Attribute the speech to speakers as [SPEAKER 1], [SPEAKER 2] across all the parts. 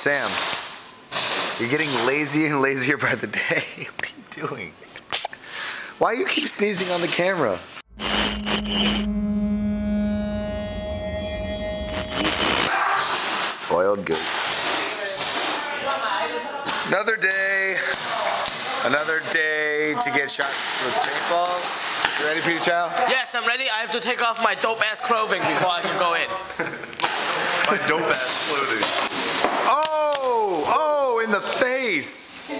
[SPEAKER 1] Sam, you're getting lazier and lazier by the day. what are you doing? Why you keep sneezing on the camera? Spoiled goat. Another day. Another day to get shot with paintballs. You ready, Peter Chao?
[SPEAKER 2] Yes, I'm ready. I have to take off my dope ass clothing before I can go in.
[SPEAKER 1] My dope ass clothing. Oh! Oh, in the face!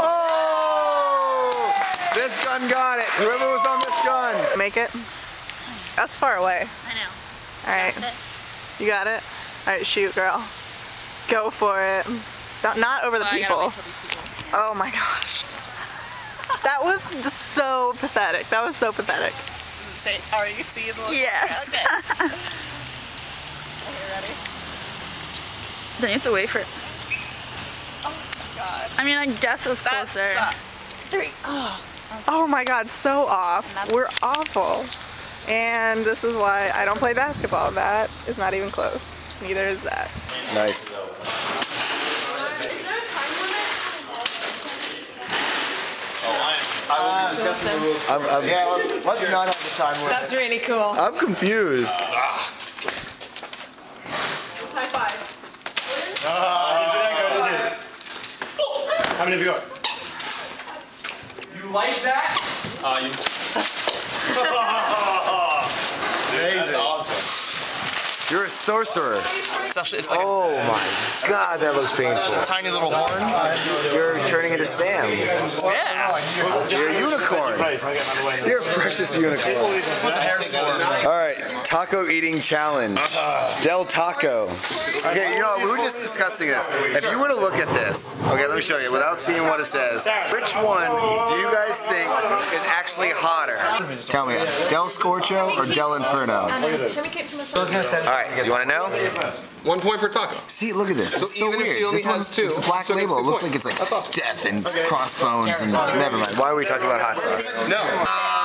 [SPEAKER 1] Oh! This gun got it. Whoever was on this gun.
[SPEAKER 3] Make it. That's far away.
[SPEAKER 4] I know.
[SPEAKER 3] All right. You got it? All right, shoot, girl. Go for it. Not, not over the
[SPEAKER 4] Well, I gotta
[SPEAKER 3] people.
[SPEAKER 4] wait till these people.
[SPEAKER 3] Oh my gosh. That was so pathetic. That was so pathetic.
[SPEAKER 4] Say, are you seeing the
[SPEAKER 3] Yes.
[SPEAKER 4] Okay. okay, ready? Then you have to wait for it. Oh my god. I mean, I guess it was
[SPEAKER 3] That
[SPEAKER 4] closer.
[SPEAKER 3] sucked.
[SPEAKER 4] Three. Oh.
[SPEAKER 3] Oh my god, so off. We're awful. And this is why I don't play basketball. That is not even close. Neither is that.
[SPEAKER 1] Nice. Uh, I'm, I'm, yeah, let's not have the time limit.
[SPEAKER 3] That's really cool.
[SPEAKER 1] I'm confused.
[SPEAKER 3] High five.
[SPEAKER 5] How many have you got?
[SPEAKER 6] You like that?
[SPEAKER 5] Uh, you. That's awesome.
[SPEAKER 1] You're a sorcerer.
[SPEAKER 6] It's actually it's like
[SPEAKER 1] Oh my god, that looks
[SPEAKER 6] a
[SPEAKER 1] painful.
[SPEAKER 6] tiny little horn.
[SPEAKER 1] You're turning into Sam.
[SPEAKER 6] Yeah.
[SPEAKER 1] You're a unicorn.
[SPEAKER 5] Place, I'll get another way.
[SPEAKER 1] You're a precious unicorn.
[SPEAKER 6] That's what the hair's for.
[SPEAKER 1] All right, taco eating challenge. Del Taco. Okay, you know, we were just discussing this. If you were to look at this, okay, let me show you, without seeing what it says, which one do you guys think is actually hotter? Tell me, Del Scorcho or Del Inferno? All right, you want to know?
[SPEAKER 7] One point per taco.
[SPEAKER 1] See, look at this. It's so
[SPEAKER 7] even if
[SPEAKER 1] weird.
[SPEAKER 7] she only
[SPEAKER 1] This one,
[SPEAKER 7] has two,
[SPEAKER 1] it's a black
[SPEAKER 7] still gets
[SPEAKER 1] label. It looks
[SPEAKER 7] point.
[SPEAKER 1] like it's like
[SPEAKER 7] awesome.
[SPEAKER 1] death and crossbones and never mind. Why are we talking about hot sauce?
[SPEAKER 7] No.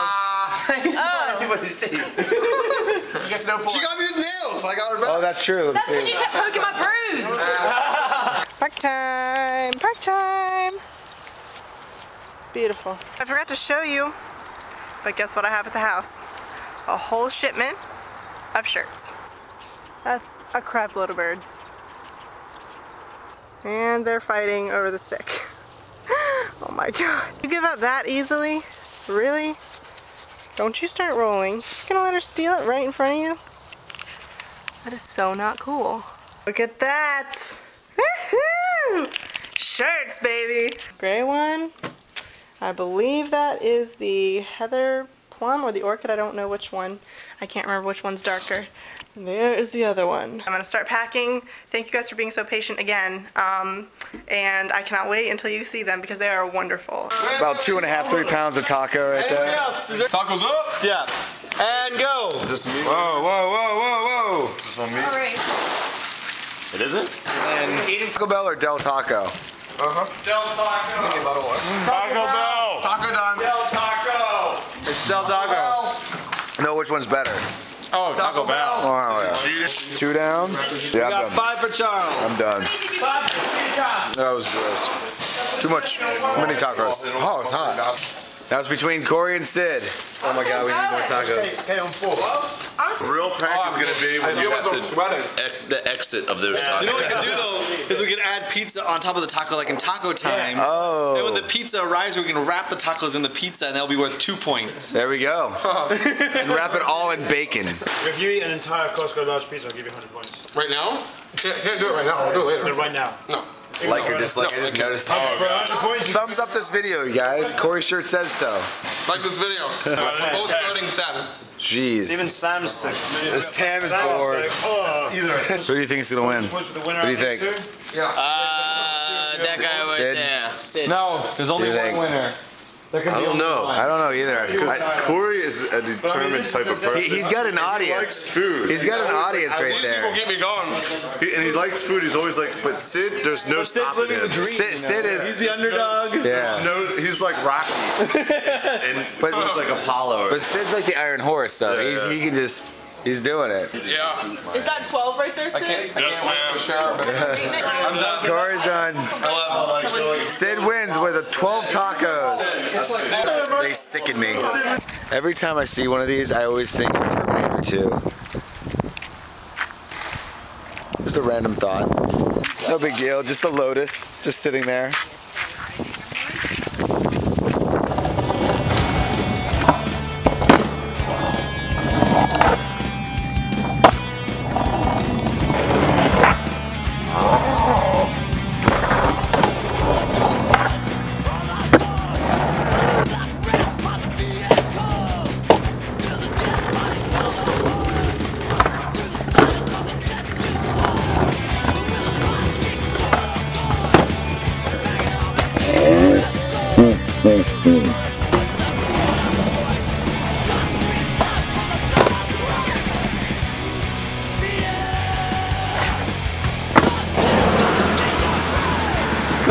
[SPEAKER 7] Oh.
[SPEAKER 6] You get no point.
[SPEAKER 7] She got me with nails. I got her back.
[SPEAKER 1] Oh, that's true.
[SPEAKER 3] That's because you kept poking my bruise. Ah. Park time, park time. Beautiful. I forgot to show you, but guess what I have at the house? A whole shipment of shirts. That's a crap load of birds. And they're fighting over the stick. oh my god. You give up that easily? Really? Don't you start rolling. You're gonna let her steal it right in front of you? That is so not cool. Look at that! Shirts, baby! Gray one. I believe that is the Heather Plum or the Orchid. I don't know which one. I can't remember which one's darker. There is the other one. I'm gonna start packing. Thank you guys for being so patient again. Um, and I cannot wait until you see them because they are wonderful.
[SPEAKER 1] About two and a half, three pounds of taco right there.
[SPEAKER 5] Tacos up?
[SPEAKER 6] Yeah. And go.
[SPEAKER 5] Is this me?
[SPEAKER 1] Whoa, whoa, whoa, whoa, whoa.
[SPEAKER 5] Is this on me? It isn't?
[SPEAKER 1] And Taco Bell or Del Taco? Uh-huh.
[SPEAKER 5] Del Taco Taco Bell!
[SPEAKER 7] Taco time.
[SPEAKER 6] It's Del Taco.
[SPEAKER 1] No, which one's better?
[SPEAKER 5] Oh, Taco Bell.
[SPEAKER 1] Oh, yeah. Two down? Yeah, I'm
[SPEAKER 6] Got
[SPEAKER 1] done.
[SPEAKER 6] five for Charles.
[SPEAKER 1] I'm done. That was gross. Too much. Too many tacos. Oh, it's hot. That was between Corey and Sid. Oh my god, we need more tacos.
[SPEAKER 8] Real prank is gonna be when you have to
[SPEAKER 7] sweating.
[SPEAKER 8] the exit of those tacos.
[SPEAKER 6] You know what we can do though is we can add pizza on top of the taco like in taco time.
[SPEAKER 1] Oh.
[SPEAKER 6] And when the pizza arrives, we can wrap the tacos in the pizza and that'll be worth two points.
[SPEAKER 1] There we go. and wrap it all in bacon.
[SPEAKER 5] If you eat an entire Costco large pizza, I'll give you 100 points.
[SPEAKER 7] Right now? Can't, can't do it right now. I'll do it
[SPEAKER 5] But right now.
[SPEAKER 7] No.
[SPEAKER 1] Like or dislike, I just noticed.
[SPEAKER 5] For 100 points, you
[SPEAKER 1] Thumbs up this video, you guys. Corey shirt says so.
[SPEAKER 7] Like this video. Both starting 10.
[SPEAKER 1] Jeez.
[SPEAKER 5] even Sam's sick.
[SPEAKER 1] Sam is
[SPEAKER 5] Sam's
[SPEAKER 1] bored.
[SPEAKER 5] like, oh. Either
[SPEAKER 1] Who do you think is gonna win?
[SPEAKER 5] What's the winner
[SPEAKER 1] What do you
[SPEAKER 5] on these
[SPEAKER 1] think?
[SPEAKER 5] two?
[SPEAKER 2] Uh, that guy right
[SPEAKER 1] Sid?
[SPEAKER 2] there. Sid.
[SPEAKER 6] No, there's only
[SPEAKER 1] one
[SPEAKER 6] one
[SPEAKER 1] think?
[SPEAKER 6] winner.
[SPEAKER 8] I don't know.
[SPEAKER 1] I don't know either.
[SPEAKER 8] Because Corey is a determined type of person.
[SPEAKER 1] He, has got an audience.
[SPEAKER 8] He likes food.
[SPEAKER 1] He's got an audience right there.
[SPEAKER 7] people get me going.
[SPEAKER 8] He, and he likes food. He's always like, but Sid, there's no stopping him.
[SPEAKER 1] Sid, Sid is.
[SPEAKER 6] He's the underdog.
[SPEAKER 1] Yeah.
[SPEAKER 8] No, he's like Rocky, and
[SPEAKER 1] But-
[SPEAKER 8] he's like Apollo.
[SPEAKER 1] But Sid's like the Iron Horse, though.
[SPEAKER 8] Yeah,
[SPEAKER 1] He's,
[SPEAKER 8] yeah.
[SPEAKER 1] he can just. He's doing it.
[SPEAKER 7] Yeah.
[SPEAKER 4] Is that 12 right there, Sid?
[SPEAKER 7] Yes, ma'am.
[SPEAKER 1] Corey's done. Sid wins with a 12 tacos. They sicken me. Every time I see one of these, I always think of Terminator 2. Just a random thought. No big deal. Just a lotus, just sitting there.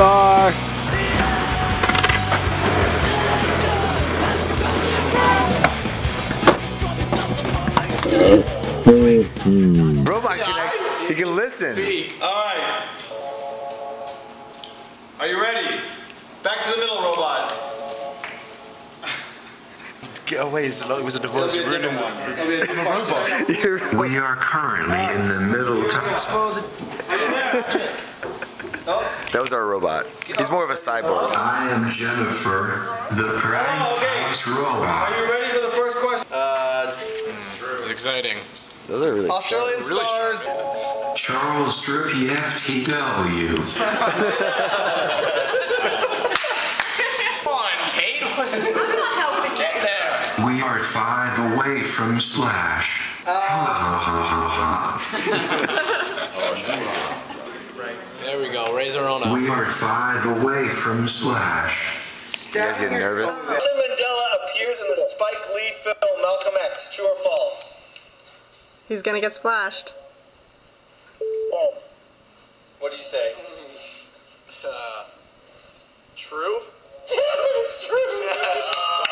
[SPEAKER 1] Car. Robot can act- he can listen.
[SPEAKER 6] All right. Are you ready? Back to the middle, robot.
[SPEAKER 8] Get away! It was a divorce.
[SPEAKER 6] It'll be a different one. It'll be a robot.
[SPEAKER 9] We are currently in the middle of
[SPEAKER 1] That was our robot. He's more of a cyborg.
[SPEAKER 9] I am Jennifer, the prank
[SPEAKER 6] Oh, okay.
[SPEAKER 9] house robot.
[SPEAKER 6] Are you ready for the first question? Uh,
[SPEAKER 7] It's exciting.
[SPEAKER 1] Those are really.
[SPEAKER 6] Australian
[SPEAKER 7] Really
[SPEAKER 6] stars.
[SPEAKER 9] Charles Trippy FTW.
[SPEAKER 2] Come on, Kate. Get there.
[SPEAKER 9] We are five away from Splash. Ha ha ha ha
[SPEAKER 2] There we go. Raise her own
[SPEAKER 9] ha.
[SPEAKER 2] up.
[SPEAKER 9] We are five away from Splash.
[SPEAKER 1] You guys getting nervous?
[SPEAKER 10] Nelson Mandela appears in the Spike Lee film Malcolm X. True or false?
[SPEAKER 3] He's gonna get splashed.
[SPEAKER 10] What do you say?
[SPEAKER 2] Uh, true?
[SPEAKER 10] it's true.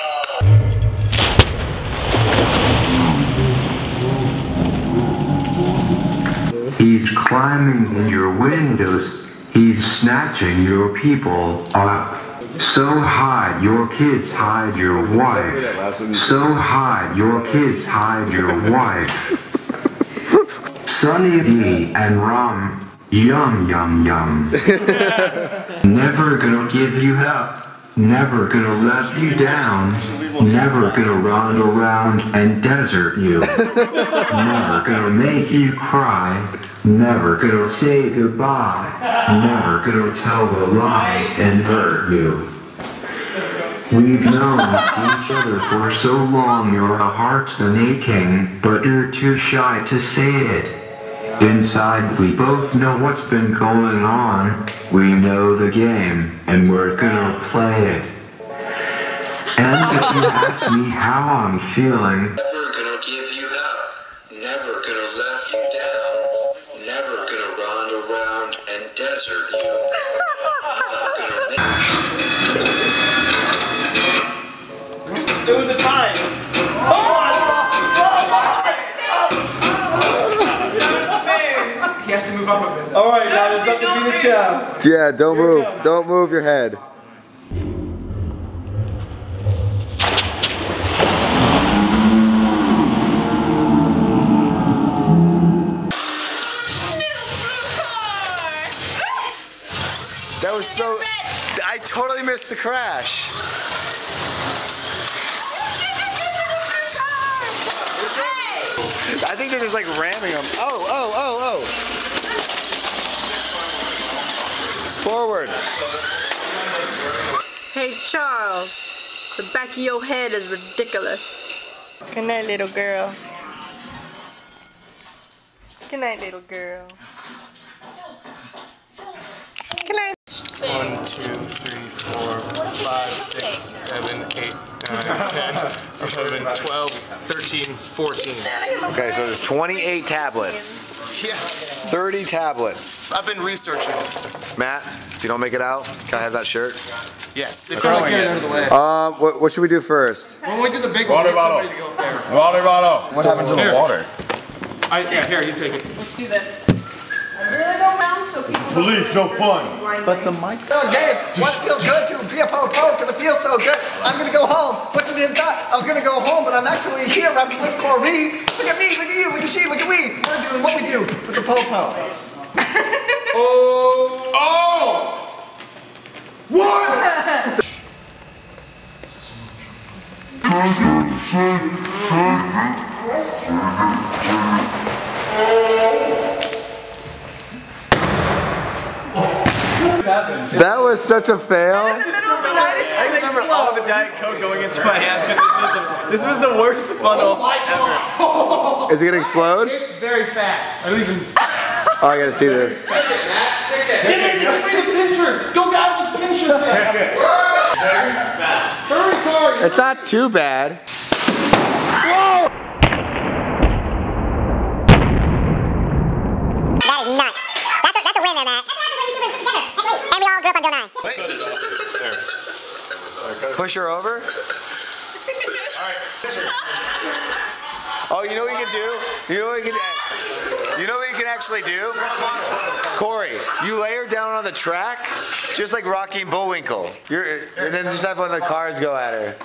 [SPEAKER 9] He's climbing in your windows. He's snatching your people up. So hide your kids hide your wife. So hide your kids hide your wife. Sunny D and rum. Yum yum yum. Never gonna give you up. Never gonna let you down. Never gonna run around and desert you. Never gonna make you cry. Never gonna say goodbye. Never gonna tell a lie and hurt you. We've known each other for so long your heart's been aching, but you're too shy to say it. Inside, we both know what's been going on. We know the game, and we're gonna play it. And if you ask me how I'm feeling, never gonna give you up, never gonna let you down, never gonna run around and desert you. Never gonna
[SPEAKER 6] It was the time.
[SPEAKER 11] He has to move up a bit.
[SPEAKER 6] All right, now it's up to Gina Chow.
[SPEAKER 1] Yeah, don't move. Don't move your head. Totally missed the crash. I think they're just like ramming them. Oh, oh, oh, oh. Forward.
[SPEAKER 3] Hey, Charles. The back of your head is ridiculous. Good night, little girl. Good night, little girl. Good night.
[SPEAKER 7] One, two, three, four, five, six, seven, eight. 11, 12, 13, 14.
[SPEAKER 1] Okay, so there's 28 tablets.
[SPEAKER 6] Yeah.
[SPEAKER 1] 30 tablets.
[SPEAKER 6] I've been researching.
[SPEAKER 1] Matt, if you don't make it out, can I have that shirt?
[SPEAKER 6] Yes. If you like, get it out of the way.
[SPEAKER 1] Uh, what, what should we do first?
[SPEAKER 6] When we do the big
[SPEAKER 8] Water
[SPEAKER 6] one, get
[SPEAKER 8] bottle.
[SPEAKER 6] somebody to go up there.
[SPEAKER 8] Water bottle.
[SPEAKER 1] What happened to the water?
[SPEAKER 6] I, yeah, here, you take it.
[SPEAKER 4] Let's do this. I really don't know, so people.
[SPEAKER 8] Police, no fun.
[SPEAKER 1] But the mic's.
[SPEAKER 11] So gay, it's what feels good to be a po-po, because it feels so good. I'm gonna go home. What did it got? I was gonna go home, but I'm actually here. I'm with Corey. Look at me, look at you, look at she, look at we. We're doing what we do with the po-po.
[SPEAKER 8] Oh! Oh!
[SPEAKER 11] What?
[SPEAKER 1] That was such a fail.
[SPEAKER 12] I remember all the Diet Coke going into my hands this was the, this was the worst funnel oh ever.
[SPEAKER 1] Is it gonna explode?
[SPEAKER 6] It's very fast. I don't even.
[SPEAKER 1] Oh, I gotta see this.
[SPEAKER 6] Give me, the pinchers. Go down with the pinchers. there. Hurry, Corey.
[SPEAKER 1] It's not too bad.
[SPEAKER 13] That is nuts. That's a, that's a win there, Matt. And we all grew up on Bill Nye.
[SPEAKER 1] Push her over. Oh, you know what you can do? You know what you can You know what you can actually do? Corey, you lay her down on the track, just like Rocky and Bullwinkle. You're, and then just have one of the cars go at her.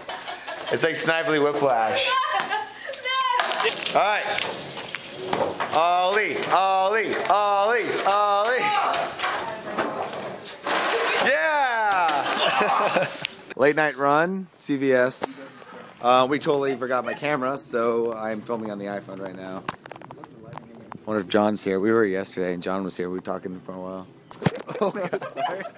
[SPEAKER 1] It's like Snidely Whiplash. All right. Ollie, Ollie, Ollie, Ollie. Yeah! Late night run, CVS. Uh, we totally forgot my camera, so I'm filming on the iPhone right now. I wonder if John's here. We were yesterday, and John was here. We were talking for a while. Oh, God, sorry.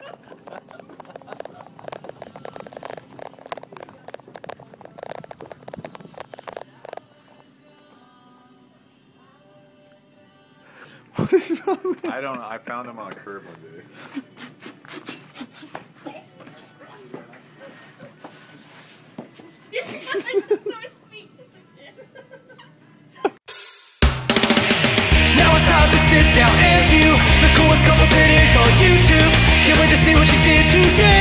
[SPEAKER 1] What is wrong with
[SPEAKER 8] I don't know. I found him on a curb one day.
[SPEAKER 14] Now it's time to sit down and view the coolest couple videos on YouTube. Can't wait to see what you did